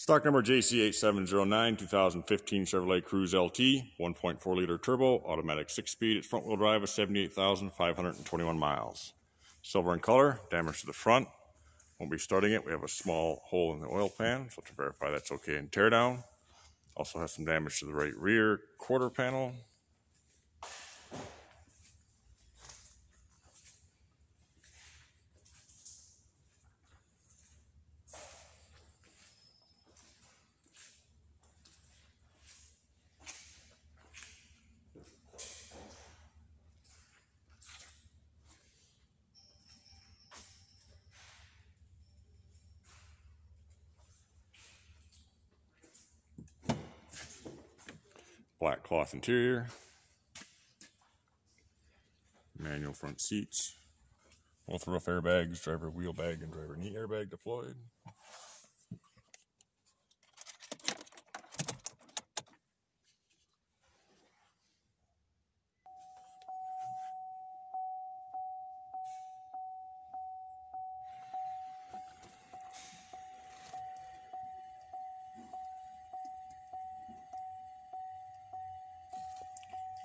Stock number JC8709, 2015 Chevrolet Cruze LT, 1.4 liter turbo, automatic six speed. It's front wheel drive with 78,521 miles. Silver in color, damage to the front. Won't be starting it. We have a small hole in the oil pan, so to verify that's okay and tear down. Also has some damage to the right rear quarter panel. Black cloth interior, manual front seats, both roof airbags, driver wheel bag and driver knee airbag deployed.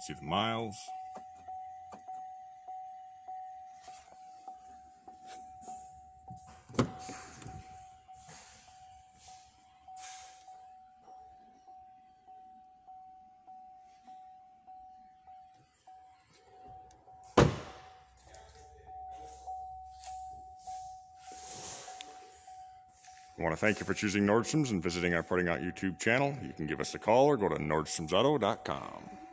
See the miles. I want to thank you for choosing Nordstrom's and visiting our Parting Out YouTube channel. You can give us a call or go to nordstromsauto.com.